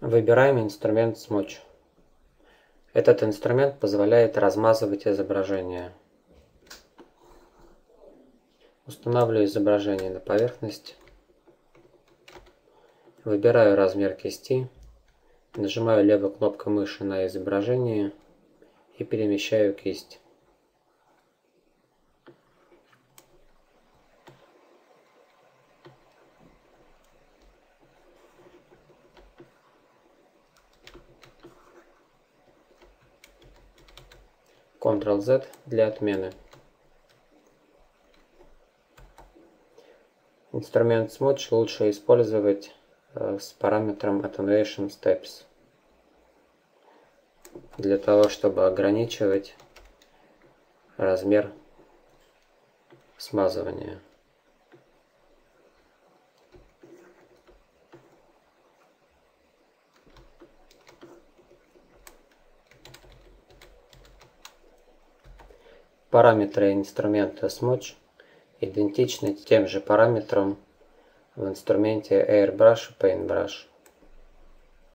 Выбираем инструмент Smudge. Этот инструмент позволяет размазывать изображение. Устанавливаю изображение на поверхность. Выбираю размер кисти. Нажимаю левой кнопкой мыши на изображение и перемещаю кисть. Ctrl-Z для отмены. Инструмент Smudge лучше использовать э, с параметром Attenuation Steps для того, чтобы ограничивать размер смазывания. Параметры инструмента Smudge идентичны тем же параметрам в инструменте Airbrush и Paintbrush.